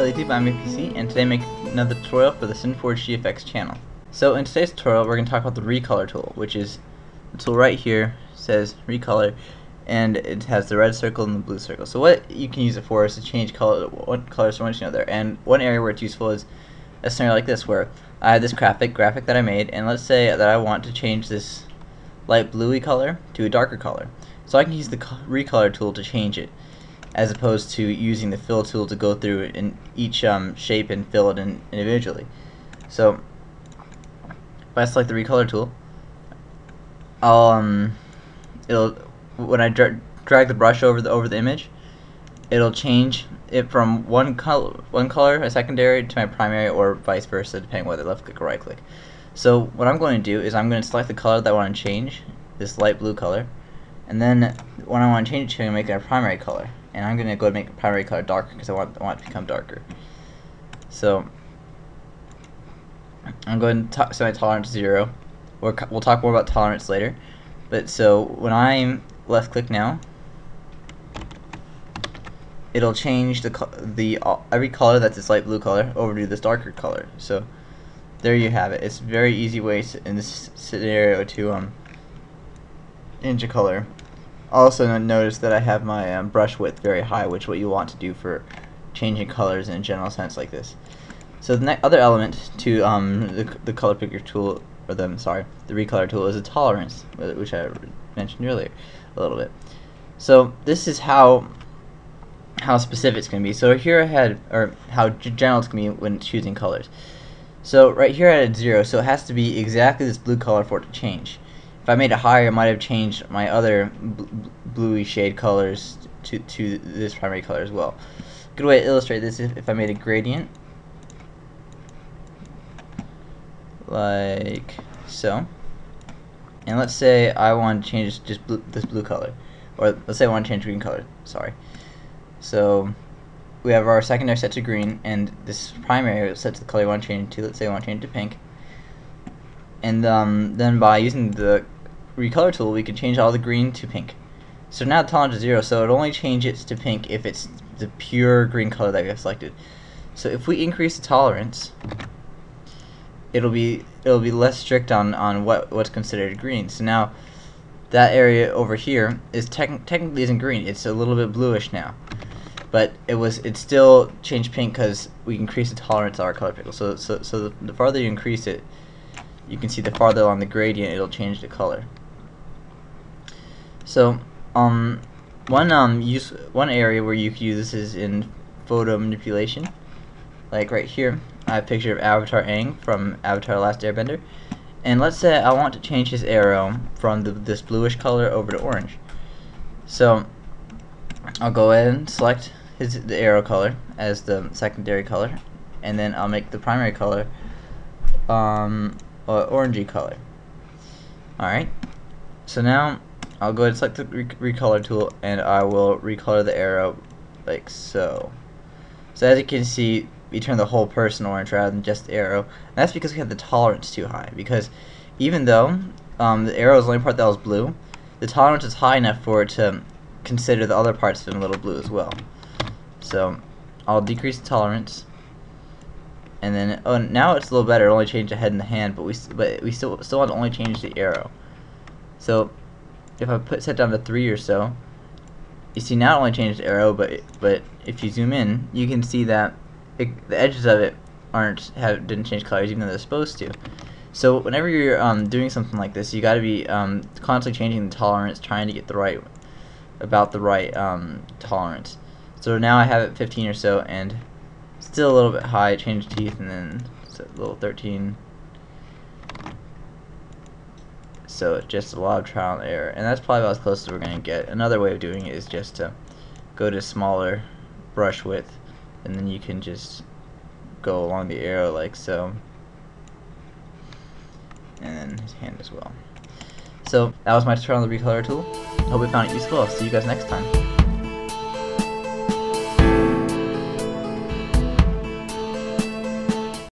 YouTube, I'm APC, and today make another tutorial for the SynForge GFX channel. So in today's tutorial, we're going to talk about the recolor tool, which is the tool right here, says recolor, and it has the red circle and the blue circle. So what you can use it for is to change color, one colors from one to another. And one area where it's useful is a scenario like this, where I have this graphic, graphic that I made, and let's say that I want to change this light bluey color to a darker color. So I can use the recolor tool to change it as opposed to using the fill tool to go through in each um, shape and fill it in individually. So if I select the recolor tool, I'll um, it'll when I dra drag the brush over the over the image, it'll change it from one color one color a secondary to my primary or vice versa depending whether left click or right click. So what I'm going to do is I'm going to select the color that I want to change, this light blue color, and then when I want to change it to, make it a primary color and I'm gonna go and make the primary color darker because I want I want it to become darker. So I'm going to set my tolerance to zero. we we'll talk more about tolerance later. But so when I left click now, it'll change the the uh, every color that's this light blue color over to this darker color. So there you have it. It's very easy way to, in this scenario to um change a color. Also notice that I have my um, brush width very high, which what you want to do for changing colors in a general sense like this. So the other element to um, the, the color picker tool, or the, sorry, the recolor tool is a tolerance, which I mentioned earlier a little bit. So this is how how specific it's going to be. So here I had, or how general it's going to be when choosing colors. So right here I had zero, so it has to be exactly this blue color for it to change. If I made it higher, I might have changed my other bl bluey shade colors to, to this primary color as well. Good way to illustrate this is if I made a gradient, like so, and let's say I want to change just blue, this blue color, or let's say I want to change green color, sorry. So we have our secondary set to green, and this primary set to the color we want to change to, let's say I want to change to pink and um, then by using the recolor tool we can change all the green to pink. So now the tolerance is zero so it only changes to pink if it's the pure green color that we have selected. So if we increase the tolerance it'll be it'll be less strict on on what what's considered green. So now that area over here is tec technically isn't green it's a little bit bluish now. But it was it still changed pink because we increased the tolerance of our color picker so so, so the, the farther you increase it you can see the farther along the gradient it'll change the color. So um, one um use one area where you could use this is in photo manipulation. Like right here, I have a picture of Avatar Aang from Avatar Last Airbender. And let's say I want to change his arrow from the, this bluish color over to orange. So I'll go ahead and select his the arrow color as the secondary color, and then I'll make the primary color um, orangey color. Alright, so now I'll go ahead and select the re recolor tool and I will recolor the arrow like so. So as you can see, we turn the whole person orange rather than just the arrow. And that's because we had the tolerance too high. Because even though um, the arrow is the only part that was blue, the tolerance is high enough for it to consider the other parts in a little blue as well. So I'll decrease the tolerance and then oh now it's a little better. It only changed the head and the hand, but we but we still still want to only change the arrow. So if I put set down to three or so, you see now it only changed the arrow, but but if you zoom in, you can see that it, the edges of it aren't have didn't change colors even though they're supposed to. So whenever you're um, doing something like this, you got to be um, constantly changing the tolerance, trying to get the right about the right um, tolerance. So now I have it 15 or so, and Still a little bit high, change teeth, and then a little 13. So just a lot of trial and error. And that's probably about as close as we're going to get. Another way of doing it is just to go to smaller brush width, and then you can just go along the arrow like so. And then his hand as well. So that was my tutorial on the recolor tool. Hope you found it useful. I'll see you guys next time.